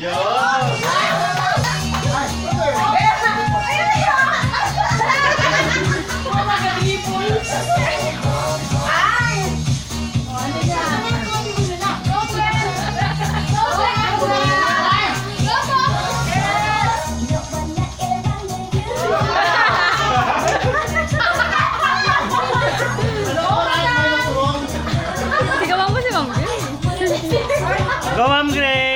よし 너만 그래.